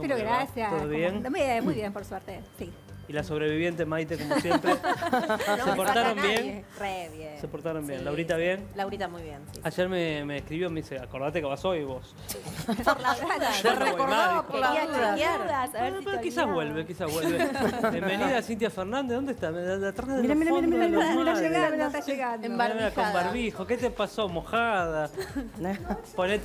Pero gracias. ¿Todo bien? Muy bien, muy bien, por suerte. Sí. Y la sobreviviente Maite, como siempre. ¿Se portaron bien? Re bien. Se portaron bien. ¿Laurita bien? Laurita muy bien. Ayer me, me escribió, me dice, acordate que vas hoy vos. Por la duda. No por la si pero quizás vuelve, quizás vuelve. Bienvenida Cintia Fernández, ¿dónde está? De, de atrás de Mira, mira, mira, mira, mira, Está llegando, está llegando. Con barbijo, ¿qué te pasó? Mojada. Ponete